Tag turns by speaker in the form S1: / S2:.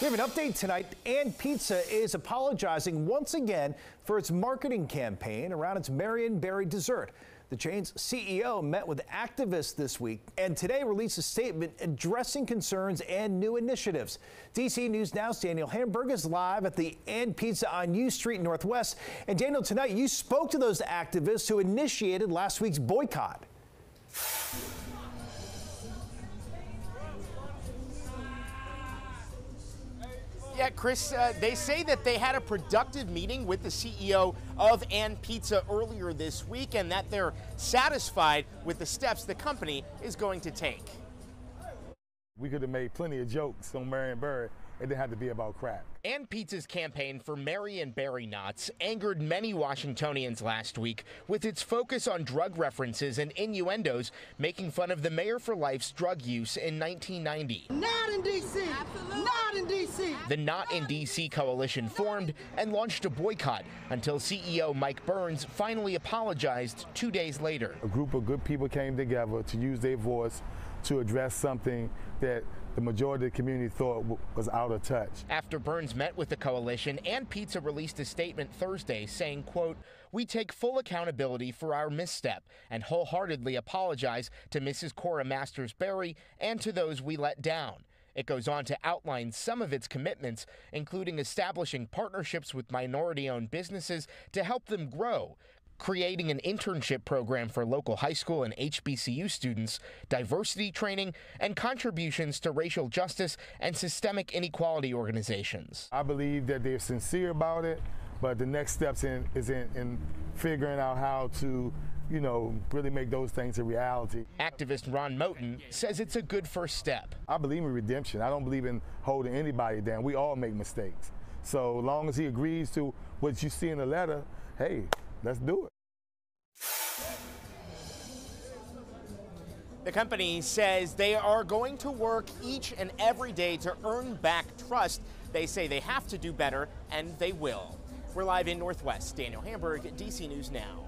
S1: We have an update tonight. And Pizza is apologizing once again for its marketing campaign around its Marion Barry dessert. The chain's CEO met with activists this week and today released a statement addressing concerns and new initiatives. DC News Now's Daniel Hamburg is live at the And Pizza on U Street Northwest. And Daniel, tonight you spoke to those activists who initiated last week's boycott.
S2: Chris, uh, they say that they had a productive meeting with the CEO of And Pizza earlier this week and that they're satisfied with the steps the company is going to take.
S3: We could have made plenty of jokes on Marion Barry it didn't have to be about crack.
S2: And Pizza's campaign for Marion Berry knots angered many Washingtonians last week with its focus on drug references and innuendos, making fun of the Mayor for Life's drug use in 1990.
S4: Not in D.C. Absolutely. Not in D.C.
S2: The Not in D.C. coalition formed and launched a boycott until CEO Mike Burns finally apologized two days later.
S3: A group of good people came together to use their voice to address something that the majority of the community thought was out of touch.
S2: After Burns met with the coalition, and Pizza released a statement Thursday saying, quote, we take full accountability for our misstep and wholeheartedly apologize to Mrs. Cora Masters Barry and to those we let down. It goes on to outline some of its commitments, including establishing partnerships with minority owned businesses to help them grow, creating an internship program for local high school and HBCU students, diversity training, and contributions to racial justice and systemic inequality organizations.
S3: I believe that they're sincere about it, but the next steps in, is in, in figuring out how to you know, really make those things a reality.
S2: Activist Ron Moten says it's a good first step.
S3: I believe in redemption. I don't believe in holding anybody down. We all make mistakes. So long as he agrees to what you see in the letter, hey, let's do it.
S2: The company says they are going to work each and every day to earn back trust. They say they have to do better, and they will. We're live in Northwest. Daniel Hamburg, DC News Now.